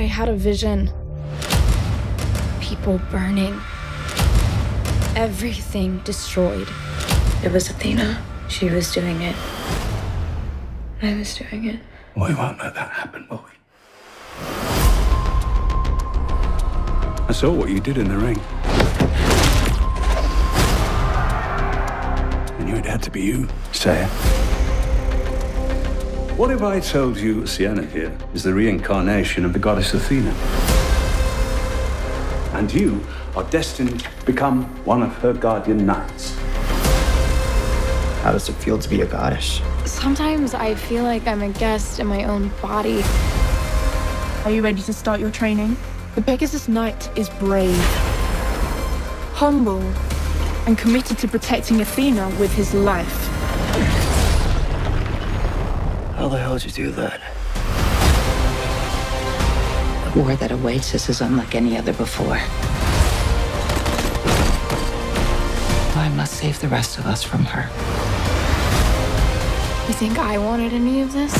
I had a vision. People burning. Everything destroyed. It was Athena. She was doing it. I was doing it. We won't let that happen, will we? I saw what you did in the ring. I knew it had to be you, Seiya. What if I told you Sienna here is the reincarnation of the goddess Athena? And you are destined to become one of her guardian knights. How does it feel to be a goddess? Sometimes I feel like I'm a guest in my own body. Are you ready to start your training? The Pegasus Knight is brave, humble, and committed to protecting Athena with his life. How the hell did you do that? The war that awaits us is unlike any other before. I must save the rest of us from her. You think I wanted any of this?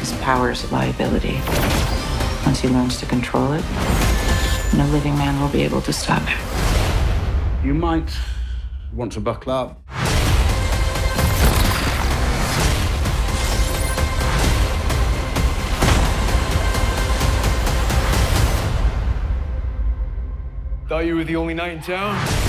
His power is a liability. Once he learns to control it, no living man will be able to stop him. You might want to buckle up. Thought you were the only knight in town?